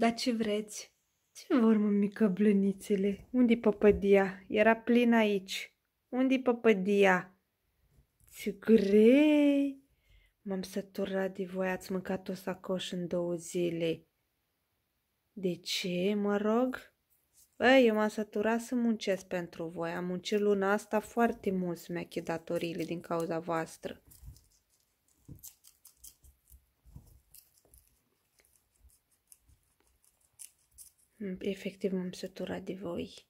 Dar ce vreți? Ce vor, mică blănițele? Unde-i păpădia? Era plin aici. Unde-i păpădia? Ce grei! M-am săturat de voi, ați mâncat o sacoș în două zile. De ce, mă rog? Băi, eu m-am săturat să muncesc pentru voi. Am muncit luna asta foarte mult să mi datoriile din cauza voastră. Efectiv m-am săturat de voi.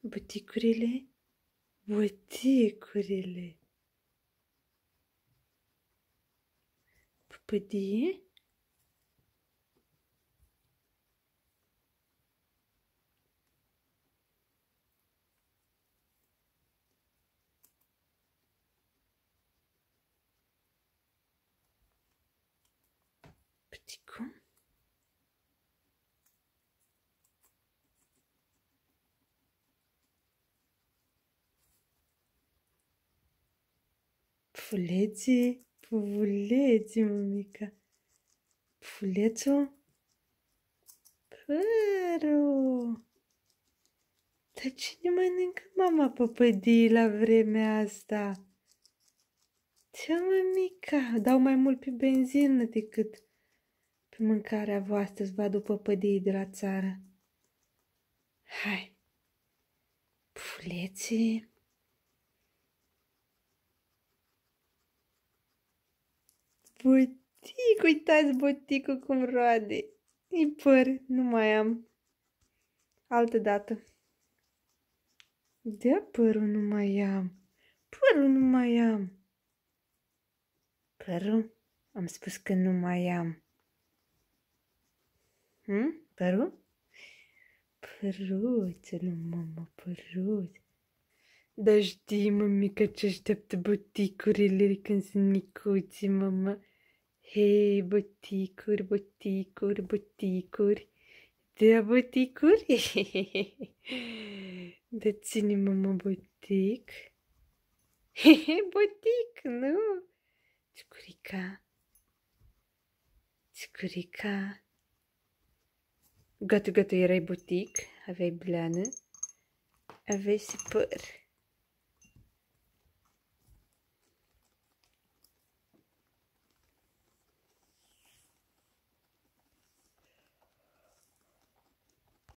Buticurile? Buticurile. Păpădie? Petit con. Pufuleții, pufuleții, mămica. Pufulețul? Păru! Dar cine mănâncă mama păpădii la vremea asta? Ce mămica? Dau mai mult pe benzină decât pe mâncarea voastră să vă după pădii de la țară. Hai! Pufuleții! Botic, uitați boticul cum roade. E păr, nu mai am. Altă dată. De părul nu mai am. Părul nu mai am. Părul? Am spus că nu mai am. Hm? Părul? Păruțul, mama, păruț. Dar știi, mămică, ce așteaptă boticurile când sunt micuți, mama. Hei, boticuri, boticuri, boticuri. Da, boticuri? Da, ține mama botic. botic, nu? Cicurica. Cicurica. Gata, gata, erai botic, aveai blană, aveai sipăr.